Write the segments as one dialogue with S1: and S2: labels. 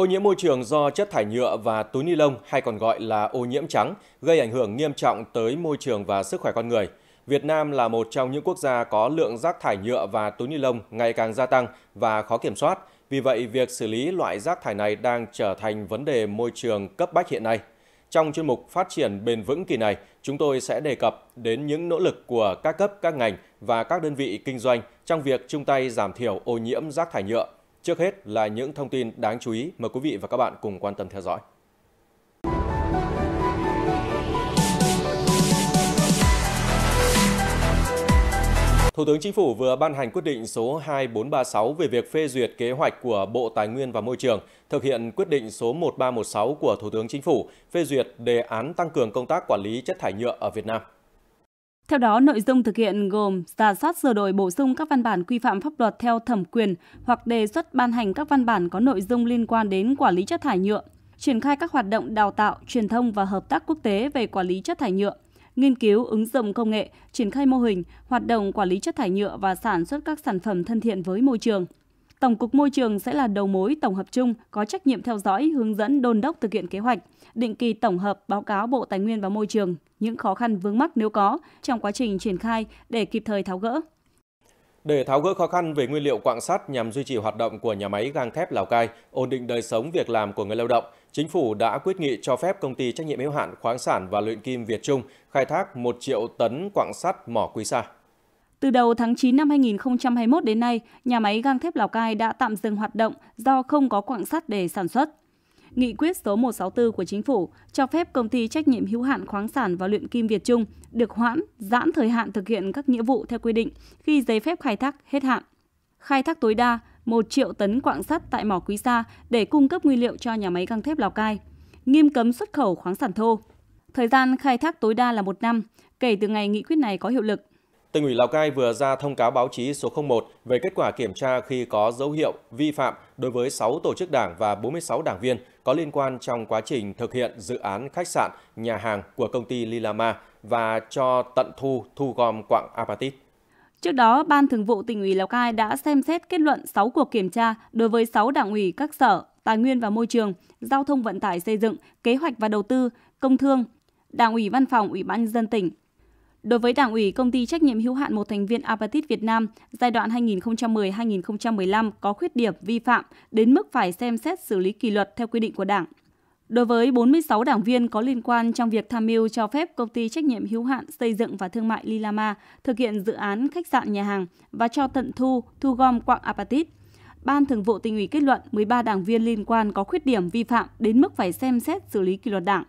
S1: Ô nhiễm môi trường do chất thải nhựa và túi ni lông hay còn gọi là ô nhiễm trắng gây ảnh hưởng nghiêm trọng tới môi trường và sức khỏe con người. Việt Nam là một trong những quốc gia có lượng rác thải nhựa và túi ni lông ngày càng gia tăng và khó kiểm soát. Vì vậy, việc xử lý loại rác thải này đang trở thành vấn đề môi trường cấp bách hiện nay. Trong chuyên mục Phát triển bền vững kỳ này, chúng tôi sẽ đề cập đến những nỗ lực của các cấp, các ngành và các đơn vị kinh doanh trong việc chung tay giảm thiểu ô nhiễm rác thải nhựa. Trước hết là những thông tin đáng chú ý mời quý vị và các bạn cùng quan tâm theo dõi. Thủ tướng Chính phủ vừa ban hành quyết định số 2436 về việc phê duyệt kế hoạch của Bộ Tài nguyên và Môi trường, thực hiện quyết định số 1316 của Thủ tướng Chính phủ phê duyệt đề án tăng cường công tác quản lý chất thải nhựa ở Việt Nam.
S2: Theo đó, nội dung thực hiện gồm giả soát sửa đổi bổ sung các văn bản quy phạm pháp luật theo thẩm quyền hoặc đề xuất ban hành các văn bản có nội dung liên quan đến quản lý chất thải nhựa, triển khai các hoạt động đào tạo, truyền thông và hợp tác quốc tế về quản lý chất thải nhựa, nghiên cứu ứng dụng công nghệ, triển khai mô hình, hoạt động quản lý chất thải nhựa và sản xuất các sản phẩm thân thiện với môi trường. Tổng cục Môi trường sẽ là đầu mối tổng hợp chung có trách nhiệm theo dõi, hướng dẫn đôn đốc thực hiện kế hoạch, định kỳ tổng hợp báo cáo Bộ Tài nguyên và Môi trường những khó khăn vướng mắc nếu có trong quá trình triển khai để kịp thời tháo gỡ.
S1: Để tháo gỡ khó khăn về nguyên liệu quạng sắt nhằm duy trì hoạt động của nhà máy gang thép Lào Cai, ổn định đời sống việc làm của người lao động, Chính phủ đã quyết nghị cho phép công ty trách nhiệm hữu hạn khoáng sản và luyện kim Việt Trung khai thác 1 triệu tấn quạng sắt mỏ Quý Sa.
S2: Từ đầu tháng 9 năm 2021 đến nay, nhà máy gang thép Lào Cai đã tạm dừng hoạt động do không có quặng sắt để sản xuất. Nghị quyết số 164 của Chính phủ cho phép công ty trách nhiệm hữu hạn khoáng sản và luyện kim Việt Trung được hoãn, giãn thời hạn thực hiện các nghĩa vụ theo quy định khi giấy phép khai thác hết hạn. Khai thác tối đa 1 triệu tấn quặng sắt tại mỏ Quý Sa để cung cấp nguyên liệu cho nhà máy gang thép Lào Cai. Nghiêm cấm xuất khẩu khoáng sản thô. Thời gian khai thác tối đa là một năm kể từ ngày nghị quyết này có hiệu lực.
S1: Tỉnh ủy Lào Cai vừa ra thông cáo báo chí số 01 về kết quả kiểm tra khi có dấu hiệu vi phạm đối với 6 tổ chức đảng và 46 đảng viên có liên quan trong quá trình thực hiện dự án khách sạn, nhà hàng của công ty Lilama và cho tận thu thu gom quặng apatit.
S2: Trước đó, Ban Thường vụ tỉnh ủy Lào Cai đã xem xét kết luận 6 cuộc kiểm tra đối với 6 đảng ủy các sở, tài nguyên và môi trường, giao thông vận tải xây dựng, kế hoạch và đầu tư, công thương, Đảng ủy Văn phòng Ủy ban nhân dân tỉnh, Đối với Đảng ủy Công ty trách nhiệm hữu hạn một thành viên Apatit Việt Nam giai đoạn 2010-2015 có khuyết điểm vi phạm đến mức phải xem xét xử lý kỷ luật theo quy định của Đảng. Đối với 46 đảng viên có liên quan trong việc tham mưu cho phép công ty trách nhiệm hữu hạn xây dựng và thương mại Lilama thực hiện dự án khách sạn nhà hàng và cho tận thu, thu gom quạng apatit, Ban Thường vụ tỉnh ủy kết luận 13 đảng viên liên quan có khuyết điểm vi phạm đến mức phải xem xét xử lý kỷ luật đảng.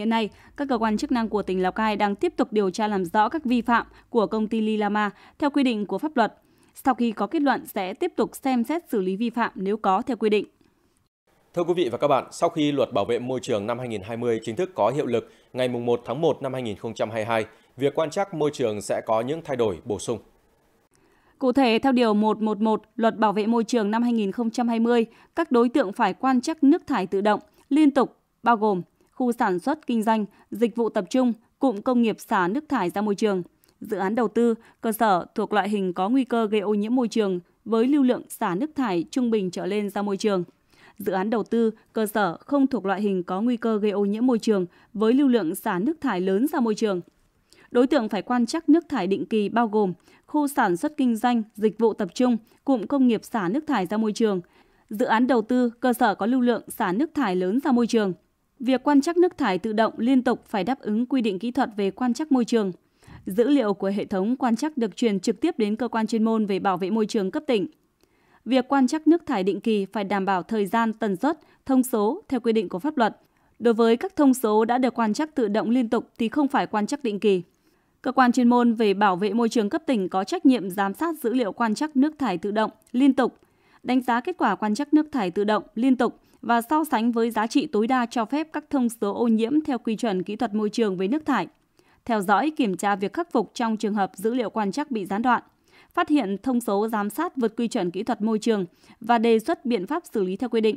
S2: Hiện nay, các cơ quan chức năng của tỉnh Lào Cai đang tiếp tục điều tra làm rõ các vi phạm của công ty Lilama theo quy định của pháp luật. Sau khi có kết luận sẽ tiếp tục xem xét xử lý vi phạm nếu có theo quy định.
S1: Thưa quý vị và các bạn, sau khi luật bảo vệ môi trường năm 2020 chính thức có hiệu lực ngày 1 tháng 1 năm 2022, việc quan trắc môi trường sẽ có những thay đổi bổ sung.
S2: Cụ thể, theo Điều 111 Luật Bảo vệ môi trường năm 2020, các đối tượng phải quan trắc nước thải tự động, liên tục, bao gồm khu sản xuất kinh doanh, dịch vụ tập trung, cụm công nghiệp xả nước thải ra môi trường, dự án đầu tư, cơ sở thuộc loại hình có nguy cơ gây ô nhiễm môi trường với lưu lượng xả nước thải trung bình trở lên ra môi trường. Dự án đầu tư, cơ sở không thuộc loại hình có nguy cơ gây ô nhiễm môi trường với lưu lượng xả nước thải lớn ra môi trường. Đối tượng phải quan trắc nước thải định kỳ bao gồm khu sản xuất kinh doanh, dịch vụ tập trung, cụm công nghiệp xả nước thải ra môi trường, dự án đầu tư, cơ sở có lưu lượng xả nước thải lớn ra môi trường, Việc quan trắc nước thải tự động liên tục phải đáp ứng quy định kỹ thuật về quan trắc môi trường. Dữ liệu của hệ thống quan trắc được truyền trực tiếp đến cơ quan chuyên môn về bảo vệ môi trường cấp tỉnh. Việc quan trắc nước thải định kỳ phải đảm bảo thời gian, tần suất, thông số theo quy định của pháp luật. Đối với các thông số đã được quan trắc tự động liên tục thì không phải quan trắc định kỳ. Cơ quan chuyên môn về bảo vệ môi trường cấp tỉnh có trách nhiệm giám sát dữ liệu quan trắc nước thải tự động liên tục, đánh giá kết quả quan trắc nước thải tự động liên tục và so sánh với giá trị tối đa cho phép các thông số ô nhiễm theo quy chuẩn kỹ thuật môi trường với nước thải. Theo dõi kiểm tra việc khắc phục trong trường hợp dữ liệu quan trắc bị gián đoạn, phát hiện thông số giám sát vượt quy chuẩn kỹ thuật môi trường và đề xuất biện pháp xử lý theo quy định.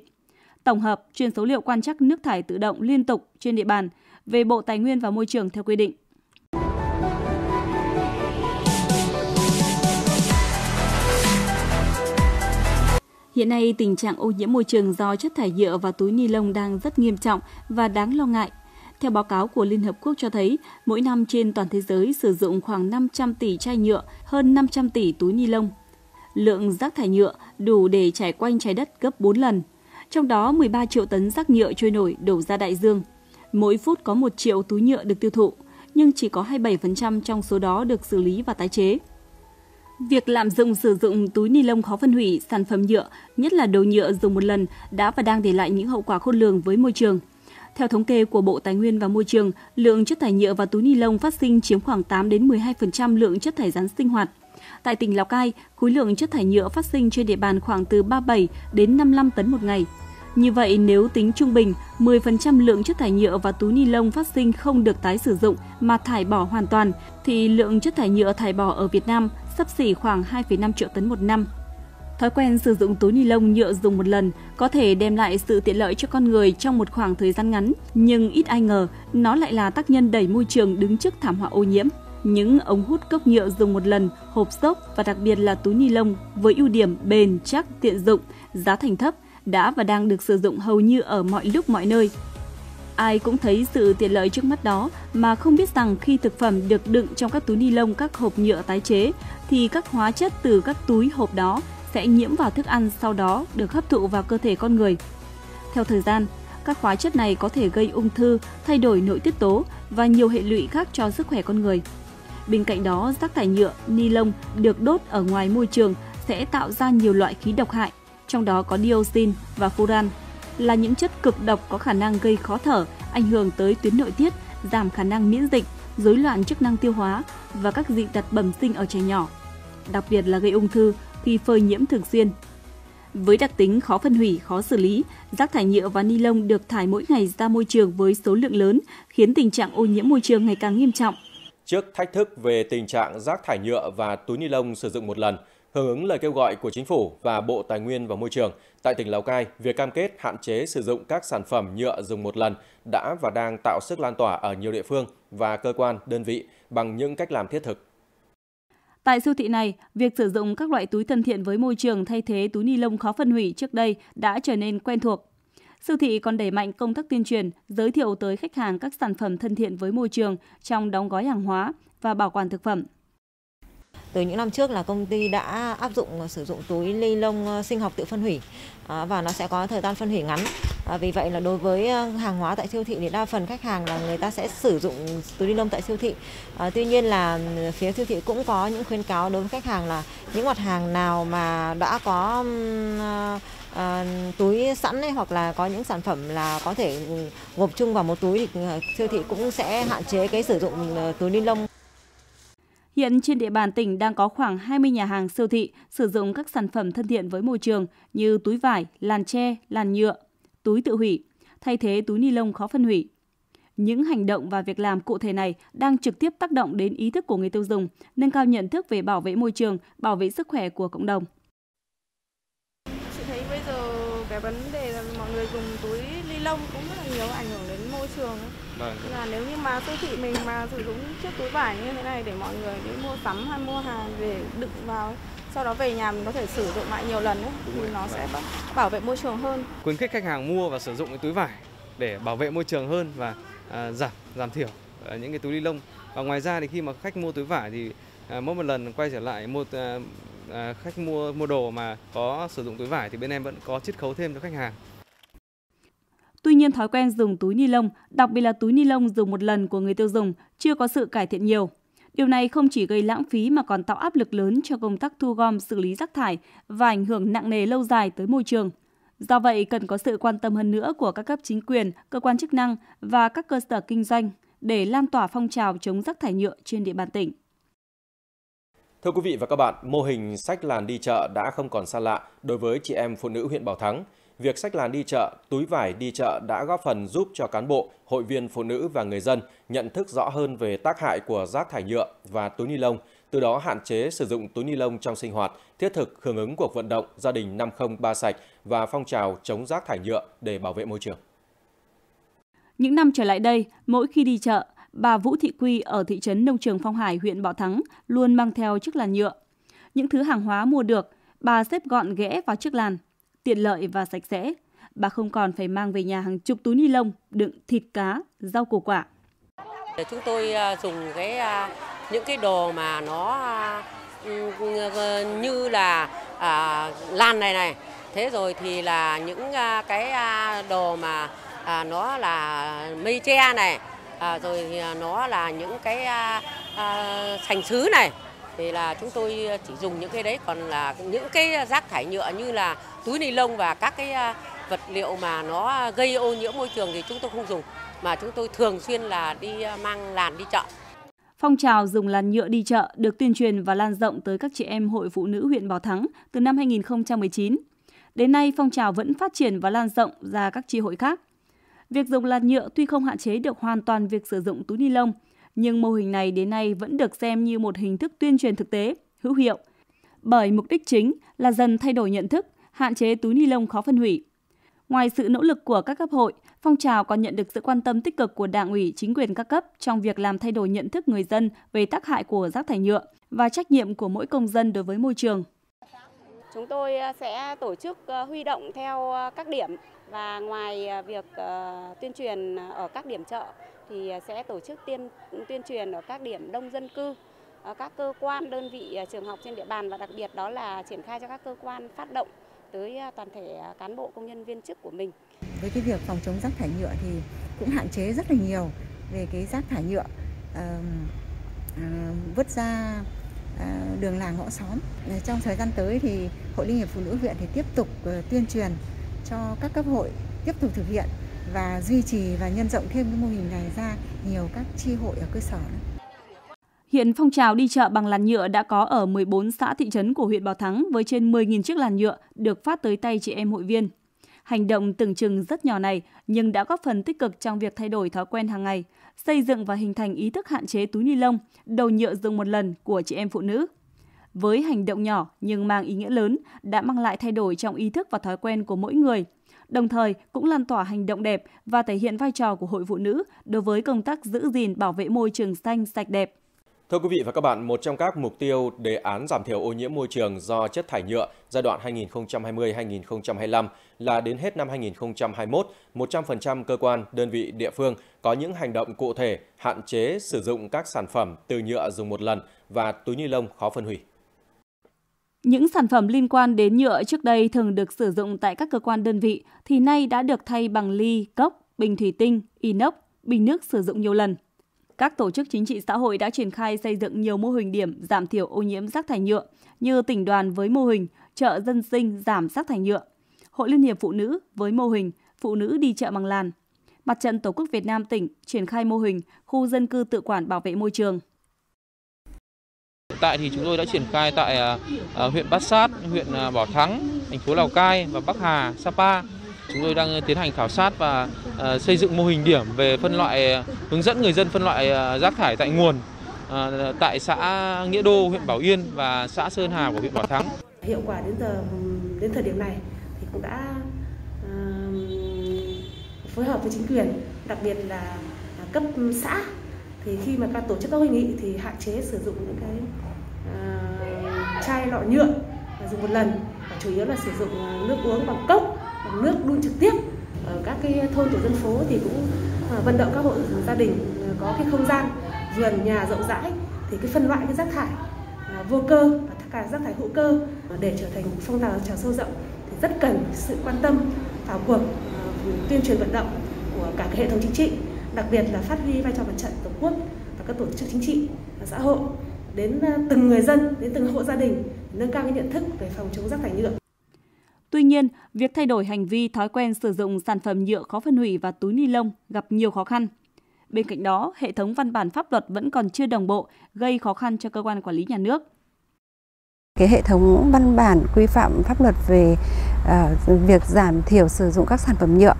S2: Tổng hợp truyền số liệu quan trắc nước thải tự động liên tục trên địa bàn về Bộ Tài nguyên và Môi trường theo quy định. Hiện nay, tình trạng ô nhiễm môi trường do chất thải nhựa và túi ni lông đang rất nghiêm trọng và đáng lo ngại. Theo báo cáo của Liên Hợp Quốc cho thấy, mỗi năm trên toàn thế giới sử dụng khoảng 500 tỷ chai nhựa, hơn 500 tỷ túi ni lông. Lượng rác thải nhựa đủ để trải quanh trái đất gấp 4 lần. Trong đó, 13 triệu tấn rác nhựa trôi nổi đổ ra đại dương. Mỗi phút có 1 triệu túi nhựa được tiêu thụ, nhưng chỉ có 27% trong số đó được xử lý và tái chế. Việc lạm dụng sử dụng túi ni lông khó phân hủy, sản phẩm nhựa, nhất là đồ nhựa dùng một lần đã và đang để lại những hậu quả khôn lường với môi trường. Theo thống kê của Bộ Tài nguyên và Môi trường, lượng chất thải nhựa và túi ni lông phát sinh chiếm khoảng 8 đến 12% lượng chất thải rắn sinh hoạt. Tại tỉnh Lào Cai, khối lượng chất thải nhựa phát sinh trên địa bàn khoảng từ 37 đến 55 tấn một ngày. Như vậy, nếu tính trung bình, 10% lượng chất thải nhựa và túi ni lông phát sinh không được tái sử dụng mà thải bỏ hoàn toàn, thì lượng chất thải nhựa thải bỏ ở Việt Nam sắp xỉ khoảng 2,5 triệu tấn một năm. Thói quen sử dụng túi ni lông nhựa dùng một lần có thể đem lại sự tiện lợi cho con người trong một khoảng thời gian ngắn, nhưng ít ai ngờ nó lại là tác nhân đẩy môi trường đứng trước thảm họa ô nhiễm. Những ống hút cốc nhựa dùng một lần, hộp xốp và đặc biệt là túi ni lông với ưu điểm bền, chắc, tiện dụng, giá thành thấp đã và đang được sử dụng hầu như ở mọi lúc mọi nơi. Ai cũng thấy sự tiện lợi trước mắt đó mà không biết rằng khi thực phẩm được đựng trong các túi ni lông các hộp nhựa tái chế thì các hóa chất từ các túi hộp đó sẽ nhiễm vào thức ăn sau đó được hấp thụ vào cơ thể con người. Theo thời gian, các hóa chất này có thể gây ung thư, thay đổi nội tiết tố và nhiều hệ lụy khác cho sức khỏe con người. Bên cạnh đó, rác thải nhựa, ni lông được đốt ở ngoài môi trường sẽ tạo ra nhiều loại khí độc hại, trong đó có dioxin và furan, là những chất cực độc có khả năng gây khó thở, ảnh hưởng tới tuyến nội tiết, giảm khả năng miễn dịch, rối loạn chức năng tiêu hóa và các dị tật bẩm sinh ở trẻ nhỏ. Đặc biệt là gây ung thư khi phơi nhiễm thường xuyên. Với đặc tính khó phân hủy, khó xử lý, rác thải nhựa và ni lông được thải mỗi ngày ra môi trường với số lượng lớn, khiến tình trạng ô nhiễm môi trường ngày càng nghiêm trọng.
S1: Trước thách thức về tình trạng rác thải nhựa và túi ni lông sử dụng một lần, hưởng ứng lời kêu gọi của chính phủ và Bộ Tài nguyên và Môi trường, tại tỉnh Lào Cai, việc cam kết hạn chế sử dụng các sản phẩm nhựa dùng một lần đã và đang tạo sức lan tỏa ở nhiều địa phương và cơ quan, đơn vị bằng những cách làm thiết thực.
S2: Tại siêu thị này, việc sử dụng các loại túi thân thiện với môi trường thay thế túi ni lông khó phân hủy trước đây đã trở nên quen thuộc. Siêu thị còn đẩy mạnh công tác tuyên truyền, giới thiệu tới khách hàng các sản phẩm thân thiện với môi trường trong đóng gói hàng hóa và bảo quản thực phẩm.
S3: Từ những năm trước là công ty đã áp dụng ờ, sử dụng túi ni lông ờ, sinh học tự phân hủy ờ, và nó sẽ có thời gian phân hủy ngắn. Vì vậy là đối với hàng hóa tại siêu thị thì đa phần khách hàng là người ta sẽ sử dụng túi ni lông tại siêu thị. Tuy nhiên là ừ, phía siêu thị cũng có những khuyến cáo đối với khách hàng là những mặt hàng nào mà đã có À, túi sẵn ấy, hoặc là có những sản phẩm là có thể ừ, gộp chung vào một túi thì ừ, siêu thị cũng sẽ hạn chế cái sử dụng túi ni lông.
S2: Hiện trên địa bàn tỉnh đang có khoảng 20 nhà hàng siêu thị sử dụng các sản phẩm thân thiện với môi trường như túi vải, làn tre, làn nhựa, túi tự hủy, thay thế túi ni lông khó phân hủy. Những hành động và việc làm cụ thể này đang trực tiếp tác động đến ý thức của người tiêu dùng, nâng cao nhận thức về bảo vệ môi trường, bảo vệ sức khỏe của cộng đồng.
S4: Chị thấy bây giờ cái vấn đề là mọi người dùng túi lông cũng rất là nhiều ảnh hưởng đến môi trường. Vâng. Là nếu như mà siêu thị mình mà sử dụng chiếc túi vải như thế này để mọi người đi mua sắm hay mua hàng để đựng vào sau đó về nhà mình có thể sử dụng lại nhiều lần ấy, thì nó sẽ vâng. bảo vệ môi trường hơn.
S5: Khuyến khích khách hàng mua và sử dụng cái túi vải để bảo vệ môi trường hơn và à, giảm giảm thiểu à, những cái túi ni lông. Và ngoài ra thì khi mà khách mua túi vải thì à, mỗi một lần quay trở lại mua à, à, khách mua mua đồ mà có sử dụng túi vải thì bên em vẫn có chiết khấu thêm cho khách hàng.
S2: Tuy nhiên thói quen dùng túi ni lông, đặc biệt là túi ni lông dùng một lần của người tiêu dùng chưa có sự cải thiện nhiều. Điều này không chỉ gây lãng phí mà còn tạo áp lực lớn cho công tác thu gom xử lý rác thải và ảnh hưởng nặng nề lâu dài tới môi trường. Do vậy, cần có sự quan tâm hơn nữa của các cấp chính quyền, cơ quan chức năng và các cơ sở kinh doanh để lan tỏa phong trào chống rác thải nhựa trên địa bàn tỉnh.
S1: Thưa quý vị và các bạn, mô hình sách làn đi chợ đã không còn xa lạ đối với chị em phụ nữ huyện Bảo Thắng việc sách làn đi chợ, túi vải đi chợ đã góp phần giúp cho cán bộ, hội viên phụ nữ và người dân nhận thức rõ hơn về tác hại của rác thải nhựa và túi ni lông, từ đó hạn chế sử dụng túi ni lông trong sinh hoạt, thiết thực hưởng ứng cuộc vận động gia đình 503 sạch và phong trào chống rác thải nhựa để bảo vệ môi trường.
S2: Những năm trở lại đây, mỗi khi đi chợ, bà Vũ Thị Quy ở thị trấn Nông Trường Phong Hải, huyện Bảo Thắng luôn mang theo chiếc làn nhựa. Những thứ hàng hóa mua được, bà xếp gọn ghẽ vào chiếc làn, tiện lợi và sạch sẽ. Bà không còn phải mang về nhà hàng chục túi ni lông đựng thịt cá, rau củ quả.
S6: Chúng tôi à, dùng cái à, những cái đồ mà nó à, như là à, lan này này thế rồi thì là những cái đồ mà à, nó là mây tre này à, rồi nó là những cái à, à, sành sứ này thì là chúng tôi ờ, chỉ dùng những cái đấy còn là những cái rác thải nhựa như là túi ni lông và các cái ờ, vật liệu mà nó gây ô nhiễm môi trường thì chúng tôi không dùng mà chúng tôi thường xuyên là đi ờ, mang làn đi chợ.
S2: Phong trào dùng làn nhựa đi chợ được tuyên truyền và lan rộng tới các chị em hội phụ nữ huyện Bảo Thắng từ năm 2019. Đến nay, phong trào vẫn phát triển và lan rộng ra các chi hội khác. Việc dùng làn nhựa tuy không hạn chế được hoàn toàn việc sử dụng túi ni lông, nhưng mô hình này đến nay vẫn được xem như một hình thức tuyên truyền thực tế, hữu hiệu. Bởi mục đích chính là dần thay đổi nhận thức, hạn chế túi ni lông khó phân hủy. Ngoài sự nỗ lực của các cấp hội, phong trào còn nhận được sự quan tâm tích cực của Đảng ủy, chính quyền các cấp trong việc làm thay đổi nhận thức người dân về tác hại của rác thải nhựa và trách nhiệm của mỗi công dân đối với môi trường.
S7: Chúng tôi à, sẽ tổ chức à, huy động theo à, các điểm và ngoài à, việc ờ, tuyên truyền ở các điểm chợ thì à, sẽ tổ chức tuyên tuyên truyền ở các điểm đông dân cư, các cơ quan, đơn vị à, trường học trên địa bàn và đặc biệt đó là triển khai cho các cơ quan phát động tới toàn thể cán bộ công nhân viên chức của mình.
S8: Với cái việc phòng chống rác thải nhựa thì cũng hạn chế rất là nhiều về cái rác thải nhựa ờ, vứt ra ờ, đường làng ngõ xóm. Trong thời gian tới thì Hội Liên hiệp Phụ nữ huyện thì tiếp tục tuyên truyền cho các cấp hội tiếp tục thực hiện và duy trì và nhân rộng thêm cái mô hình này ra nhiều các chi hội ở cơ sở.
S2: Hiện phong trào đi chợ bằng làn nhựa đã có ở 14 xã thị trấn của huyện Bảo Thắng với trên 10.000 chiếc làn nhựa được phát tới tay chị em hội viên. Hành động tưởng chừng rất nhỏ này nhưng đã góp phần tích cực trong việc thay đổi thói quen hàng ngày, xây dựng và hình thành ý thức hạn chế túi ni lông, đầu nhựa dùng một lần của chị em phụ nữ. Với hành động nhỏ nhưng mang ý nghĩa lớn đã mang lại thay đổi trong ý thức và thói quen của mỗi người, đồng thời cũng lan tỏa hành động đẹp và thể hiện vai trò của hội phụ nữ đối với công tác giữ gìn bảo vệ môi trường xanh sạch đẹp.
S1: Thưa quý vị và các bạn, một trong các mục tiêu đề án giảm thiểu ô nhiễm môi trường do chất thải nhựa giai đoạn 2020-2025 là đến hết năm 2021, 100% cơ quan, đơn vị địa phương có những hành động cụ thể hạn chế sử dụng các sản phẩm từ nhựa dùng một lần và túi ni lông khó phân hủy.
S2: Những sản phẩm liên quan đến nhựa trước đây thường được sử dụng tại các cơ quan đơn vị thì nay đã được thay bằng ly, cốc, bình thủy tinh, inox, bình nước sử dụng nhiều lần. Các tổ chức chính trị xã hội đã triển khai xây dựng nhiều mô hình điểm giảm thiểu ô nhiễm rác thải nhựa như tỉnh đoàn với mô hình chợ dân sinh giảm rác thải nhựa, Hội Liên hiệp Phụ nữ với mô hình Phụ nữ đi chợ bằng làn. Mặt trận Tổ quốc Việt Nam tỉnh triển khai mô hình khu dân cư tự quản bảo vệ môi trường.
S9: Tại thì chúng tôi đã triển khai tại à, à, huyện Bát Sát, huyện à, Bảo Thắng, thành phố Lào Cai và Bắc Hà, Sapa. Chúng tôi đang tiến hành khảo sát và xây dựng mô hình điểm về phân loại hướng dẫn người dân phân loại rác thải tại nguồn tại xã Nghĩa Đô, huyện Bảo Yên và xã Sơn Hà của huyện Bảo Thắng.
S10: Hiệu quả đến giờ đến thời điểm này thì cũng đã phối hợp với chính quyền, đặc biệt là cấp xã thì khi mà các tổ chức các hội nghị thì hạn chế sử dụng những cái uh, chai lọ nhựa dùng một lần. Và chủ yếu là sử dụng ờ, nước uống bằng cốc bằng nước đun trực tiếp. Ở các cái thôn tổ dân phố thì cũng uh, vận động các hộ gia đình uh, có cái không gian vườn nhà rộng rãi thì cái phân loại cái rác thải uh, vô cơ và cả rác thải hữu cơ để trở thành một phong trào trào sâu rộng thì rất cần sự quan tâm vào cuộc tuyên truyền vận động của cả cái hệ thống chính trị đặc biệt là phát huy vai trò mặt trận tổ quốc và các tổ chức chính trị và xã hội đến ờ, từng người dân, đến từng hộ gia đình nâng cao cái nhận thức về phòng chống rác thải nhựa.
S2: Tuy nhiên, việc thay đổi hành vi thói quen sử dụng sản phẩm nhựa khó phân hủy và túi ni lông gặp nhiều khó khăn. Bên cạnh đó, hệ thống văn bản pháp luật vẫn còn chưa đồng bộ, gây khó khăn cho cơ quan quản lý nhà nước.
S11: Cái hệ thống văn bản quy phạm pháp luật về uh, việc giảm thiểu sử dụng các sản phẩm nhựa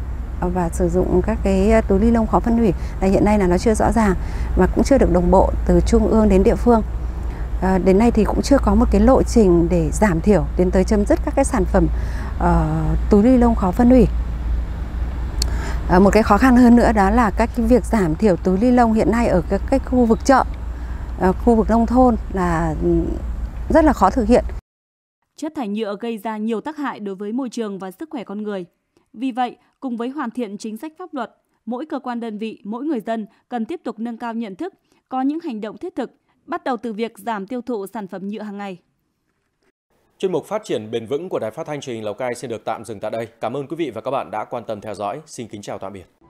S11: và sử dụng các cái túi ni lông khó phân hủy là hiện nay là nó chưa rõ ràng và cũng chưa được đồng bộ từ trung ương đến địa phương. À, đến nay thì cũng chưa có một cái lộ trình để giảm thiểu đến tới chấm dứt các cái sản phẩm uh, túi ni lông khó phân hủy. À, một cái khó khăn hơn nữa đó là các cái việc giảm thiểu túi ni lông hiện nay ở các cái khu vực chợ, uh, khu vực nông thôn là ừ, rất là khó thực hiện.
S2: Chất thải nhựa gây ra nhiều tác hại đối với môi trường và sức khỏe con người. Vì vậy, cùng với hoàn thiện chính sách pháp luật, mỗi cơ quan đơn vị, mỗi người dân cần tiếp tục nâng cao nhận thức, có những hành động thiết thực, bắt đầu từ việc giảm tiêu thụ sản phẩm nhựa hàng ngày.
S1: Chuyên mục phát triển bền vững của Đài Phát thanh Truyền hình Lào Cai xin được tạm dừng tại đây. Cảm ơn quý vị và các bạn đã quan tâm theo dõi. Xin kính chào tạm biệt.